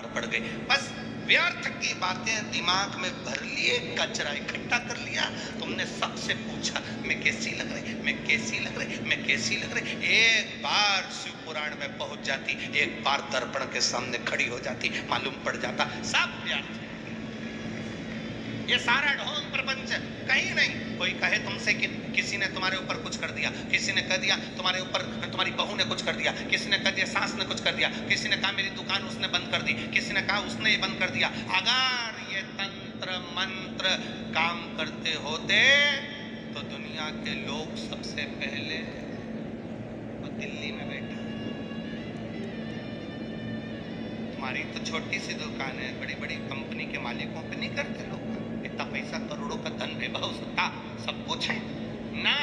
मार पड़ गए। बस व्यर्थ की बातें दिमाग में भर लिए, कचरा इकट्ठा कर लिया। तुमने सबसे पूछा, मैं कैसी लग रही? मैं कैसी लग रही? मैं कैसी लग रही? एक बार शिव पुराण में पहुँच जाती, एक बार दर्पण के सामने खड़ी हो जाती, मालूम पड़ जाता, सब व्यर्थ। ये सारा ढोंग प्रपंच कहीं नहीं। कोई कहे तुमसे कि किसी ने तुम्हारे ऊपर कुछ कर दिया, किसी ने कह दिया तुम्हारे ऊपर, तुम्हारी बहू ने कुछ कर दिया, किसी ने कह दिया सास ने कुछ कर दिया, किसी ने कहा मेरी दुकान उसने बंद कर दी, किसी ने कहा उसने ये बंद कर दिया। अगर ये तंत्र मंत्र काम करते होते तो दुनिया के लोग सबसे पहले वो दिल्ली में बैठे। तुम्हारी तो छोटी सी दुकान है बड़ी बड़ी कंपनी के मालिकों पे नहीं करते लोग। सत्ता सब कुछ है। ना,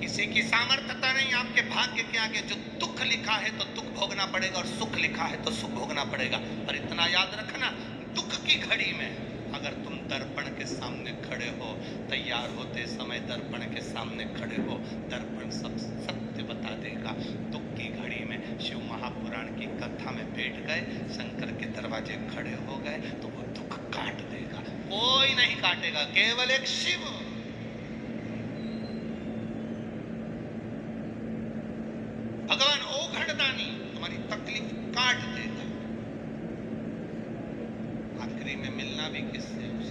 किसी की सामर्थ्यता नहीं, आपके भाग्य के आगे जो दुख लिखा है तो दुख भोगना पड़ेगा और सुख लिखा है तो सुख भोगना पड़ेगा। पर इतना याद रखना, दुख की घड़ी में, अगर तुम दर्पण के सामने खड़े हो, तैयार होते समय दर्पण के सामने खड़े हो, दर्पण सब सत्य बता देगा। दुख की घड़ी में शिव महापुराण की कथा में बैठ गए, शंकर के दरवाजे खड़े हो गए तो वो नहीं काटेगा, केवल एक शिव। भगवान ओघड़दानी हमारी तकलीफ़ काट देता आखिरी में मिलना भी किससे?